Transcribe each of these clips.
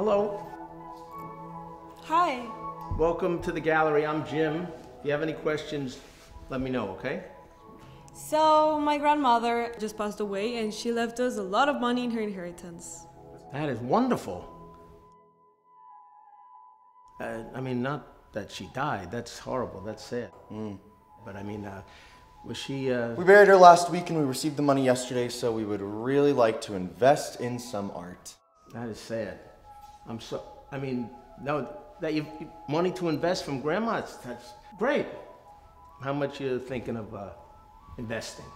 Hello. Hi. Welcome to the gallery. I'm Jim. If you have any questions, let me know, okay? So, my grandmother just passed away and she left us a lot of money in her inheritance. That is wonderful. Uh, I mean, not that she died. That's horrible. That's sad. But I mean, uh, was she? Uh, We buried her last week and we received the money yesterday, so we would really like to invest in some art. that is sad. I'm so. I mean, no, that you you- money to invest from grandma. That's, that's great. How much you thinking of uh, investing?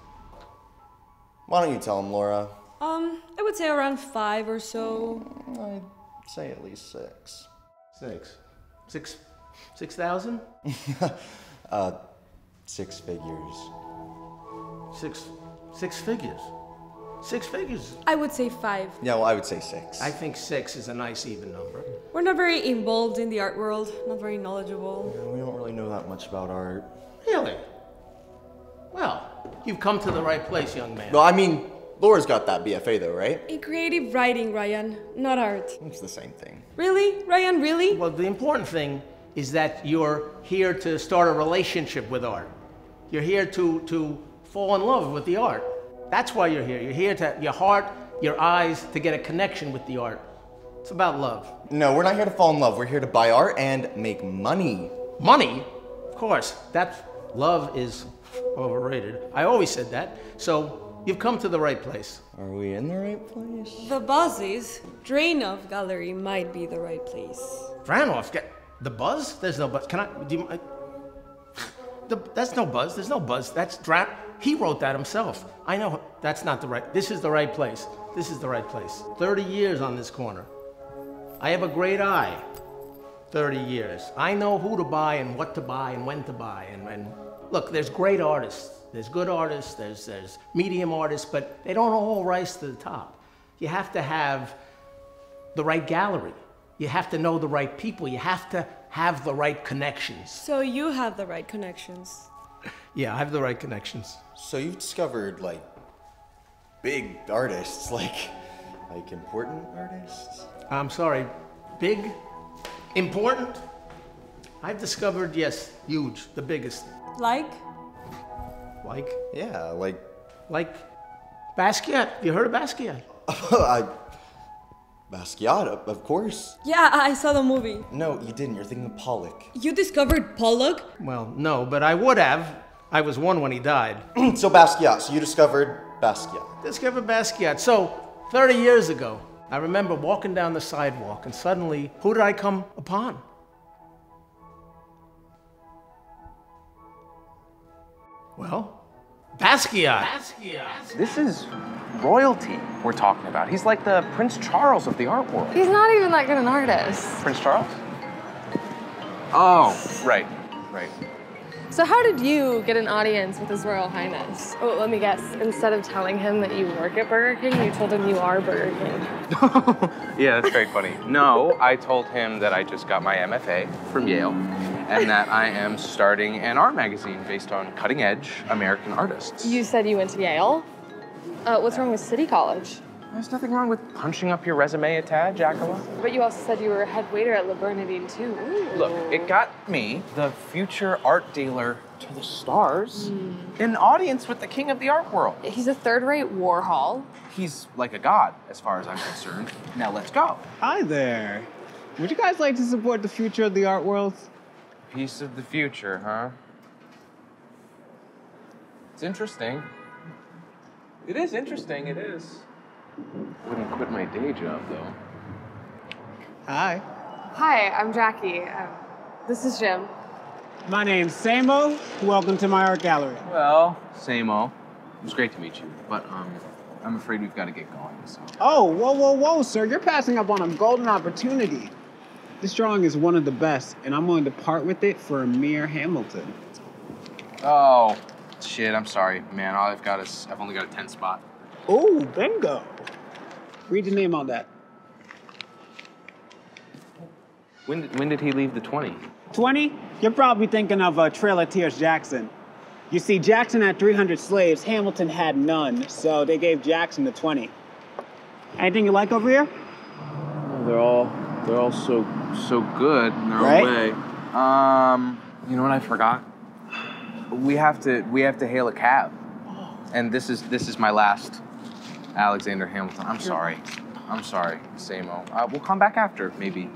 Why don't you tell him, Laura? Um, I would say around five or so. I'd say at least six. Six, six, six thousand? Uh, six figures. Six, six figures. Six figures. I would say five. Yeah, well, I would say six. I think six is a nice even number. We're not very involved in the art world, not very knowledgeable. we don't really know that much about art. Really? Well, you've come to the right place, young man. Well, I mean, Laura's got that BFA though, right? In creative writing, Ryan, not art. It's the same thing. Really? Ryan, really? Well, the important thing is that you're here to start a relationship with art. You're here to, to fall in love with the art. That's why you're here. You're here to, your heart, your eyes, to get a connection with the art. It's about love. No, we're not here to fall in love. We're here to buy art and make money. Money, of course, that love is overrated. I always said that. So you've come to the right place. Are we in the right place? The buzzes, Drainov Gallery might be the right place. Franoff, get the buzz? There's no buzz. Can I? Do you, I the, that's no buzz. There's no buzz. That's Drat. He wrote that himself. I know that's not the right. This is the right place. This is the right place. 30 years on this corner. I have a great eye. 30 years. I know who to buy and what to buy and when to buy. And, and look, there's great artists. There's good artists. There's there's medium artists, but they don't all rise to the top. You have to have the right gallery. You have to know the right people. You have to have the right connections. So you have the right connections. Yeah, I have the right connections. So you've discovered like big artists, like like important artists. I'm sorry, big, important. I've discovered, yes, huge, the biggest. Like? Like, Yeah, like like Basquiat. You heard of Basquiat? I, Basquiat, of- of course. Yeah, I I saw the movie. No, you didn't. You're thinking of Pollock. You discovered Pollock? Well, no, but I would have. I was one when he died. so Basquiat. So you discovered Basquiat. Discovered Basquiat. So, 30 years ago, I remember walking down the sidewalk, and suddenly, who did I come upon? Well, Basquiat. Basquiat. This is royalty we're talking about. He's like the Prince Charles of the art world. He's not even that good an artist. Prince Charles? Oh, right, right. So how did you get an audience with His Royal Highness? Oh, let me guess. Instead of telling him that you work at Burger King, you told him you are Burger King. Yeah, that's very funny. No, I told him that I just got my MFA from Yale and that I am starting an art magazine based on cutting edge American artists. You said you went to Yale. Uh, what's wrong with City College? There's nothing wrong with punching up your resume a tad, Jacqueline. But you also said you were a head waiter at Le Bernardin too. Ooh. Look, it got me, the future art dealer to the stars, an audience with the king of the art world. He's a third-rate Warhol. He's like a god, as far as I'm concerned. Now let's go. Hi there. Would you guys like to support the future of the art world? Piece of the future, huh? It's interesting. It is interesting, it is. Wouldn't quit my day job, though. Hi. Hi, I'm Jackie. Um, this is Jim. My name's Samo. Welcome to my art gallery. Well, same old. It was great to meet you, but um, I'm afraid we've got to get going, so. Oh, whoa, whoa, whoa, sir. You're passing up on a golden opportunity. This drawing is one of the best, and I'm willing to part with it for a mere Hamilton. Oh, shit, I'm sorry, man. All I've got is, I've only got a 10 spot. Oh, bingo. Read the name on that. When did, when did he leave the 20? 20? You're probably thinking of uh, Trail of Tears Jackson. You see, Jackson had 300 slaves, Hamilton had none, so they gave Jackson the 20. Anything you like over here? They're all They're all so so good in their Right? own way. Um, you know what I forgot? We have to we have to hail a cab. And this is this is my last Alexander Hamilton. I'm sorry. I'm sorry, Samo. Uh, we'll come back after, maybe.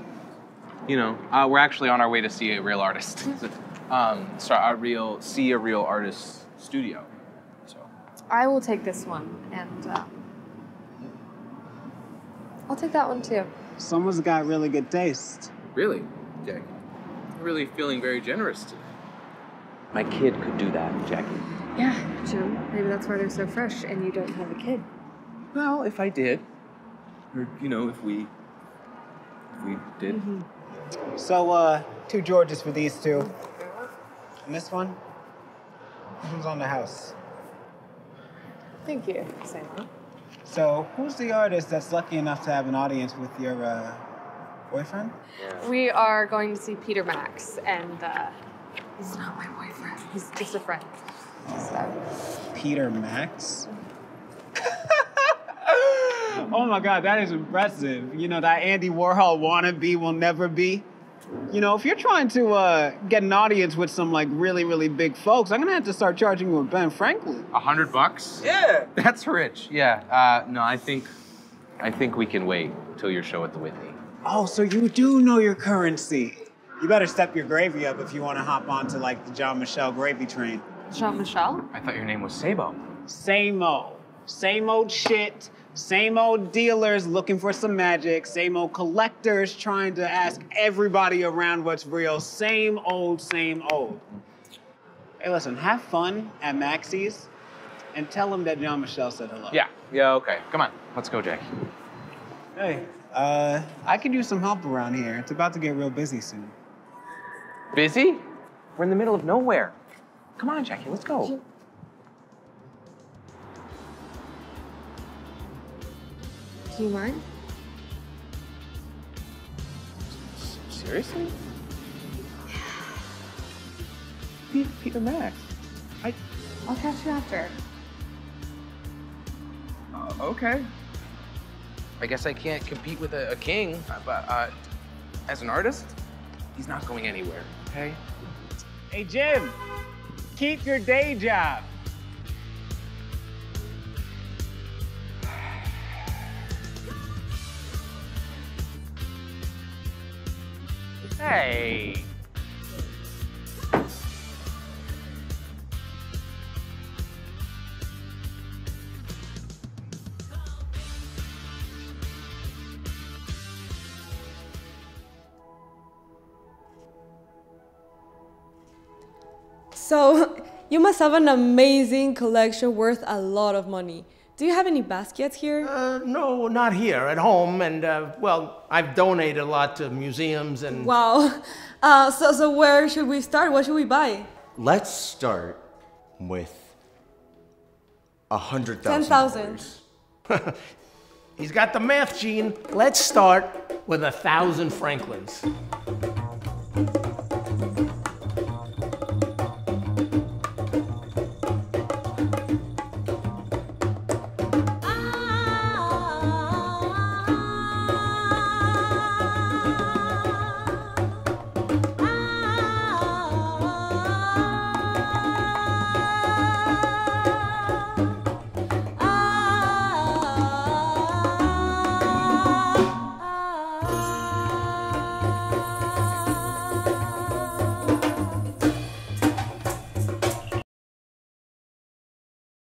You know, uh, we're actually on our way to see a real artist. um, sorry, a real see a real artist studio. So I will take this one, and uh, I'll take that one too. Someone's got really good taste. really, Jackie, I'm really feeling very generous today. My kid could do that, Jackie. Yeah, Jim. Maybe that's why they're so fresh, and you don't have a kid. Well, if I did, or you know, if we, if we did. So, uh, two Georges for these two. And this one? Who's on the house? Thank you, Sam. So, who's the artist that's lucky enough to have an audience with your uh, boyfriend? We are going to see Peter Max, and uh, he's not my boyfriend. He's just a friend. So, Peter Max? oh my god, that is impressive. You know, that Andy Warhol wannabe will never be. You know, if you're trying to uh, get an audience with some like really, really big folks, I'm gonna have to start charging you with Ben Franklin. A hundred bucks? Yeah. That's rich. Yeah. Uh, no, I think, I think we can wait till your show at the Whitney. Oh, so you do know your currency. You better step your gravy up if you want to hop onto like the Jean Michel gravy train. Jean Michel? I thought your name was Sabo. Same old, same old shit, same old dealers looking for some magic, same old collectors trying to ask everybody around what's real, same old, same old. Hey, listen, have fun at Maxie's and tell them that Jean Michel said hello. Yeah. Yeah. Okay. Come on. Let's go, Jackie. Hey, uh, I could use some help around here. It's about to get real busy soon. Busy? We're in the middle of nowhere. Come on, Jackie. Let's go. Do you mind? Seriously? Peter, Peter Max. I. I'll catch you after. Uh, okay. I guess I can't compete with a, a king, but uh, as an artist, he's not going anywhere. Okay. Hey, Jim, keep your day job. So, you must have an amazing collection worth a lot of money. Do you have any baskets here? Uh, no, not here, at home. And, uh, well, I've donated a lot to museums and. Wow. Uh, so, so where should we start? What should we buy? Let's start with a hundred thousand. 10,000. He's got the math gene. Let's start with a thousand Franklins.